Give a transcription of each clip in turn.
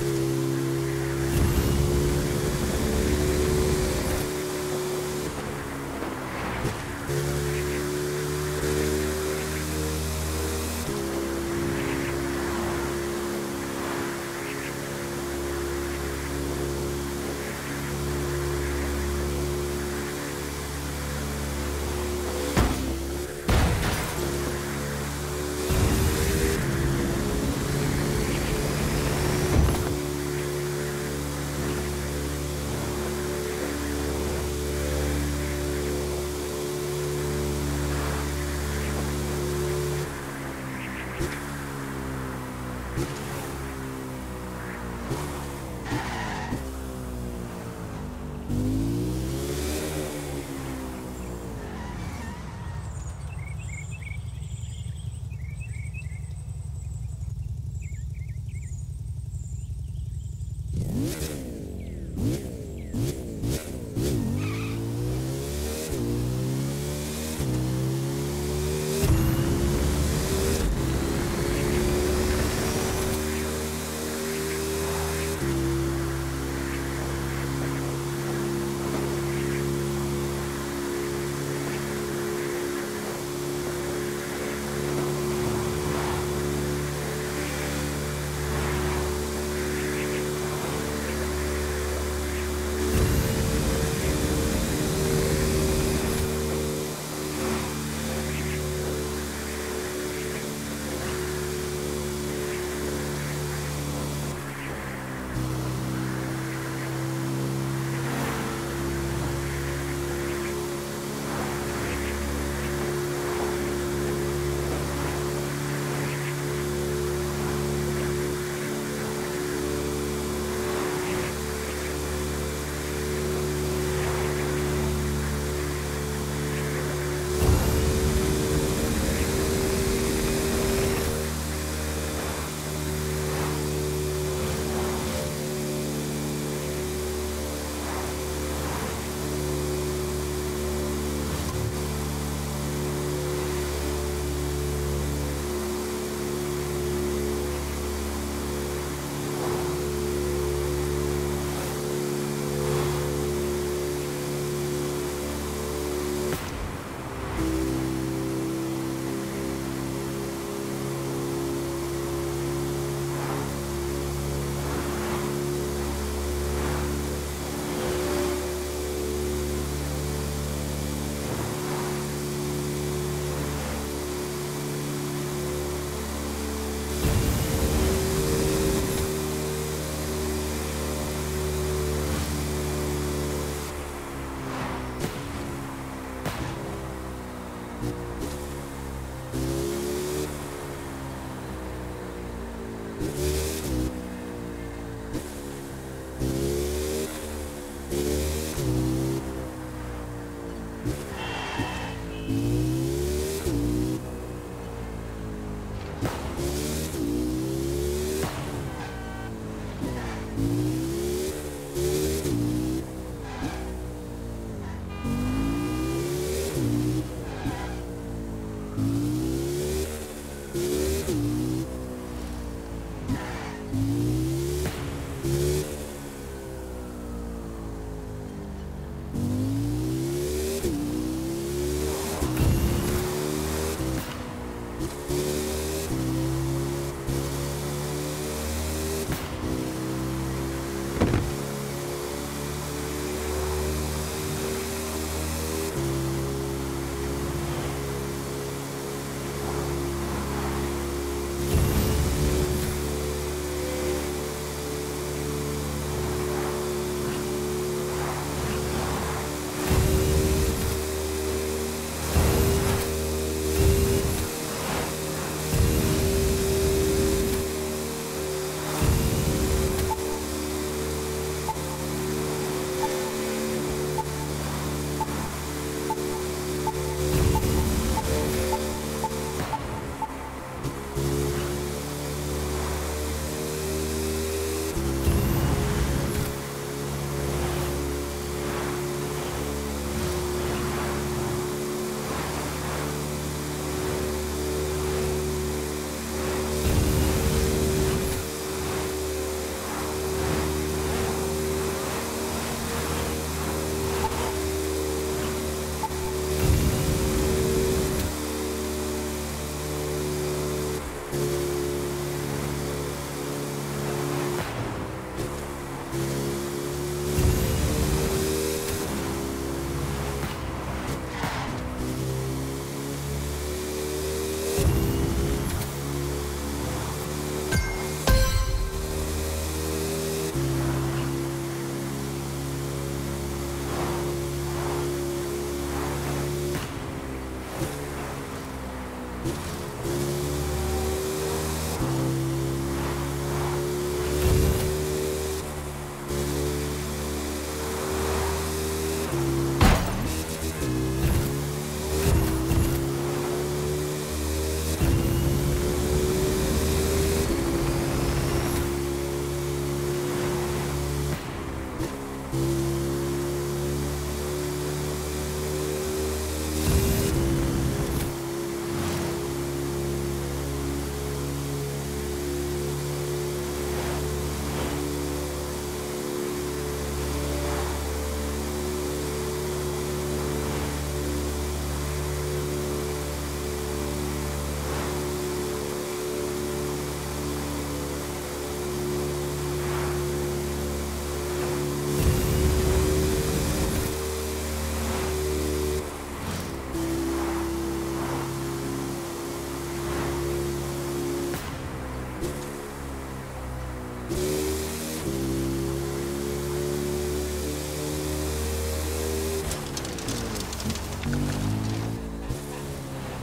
you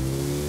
Yeah.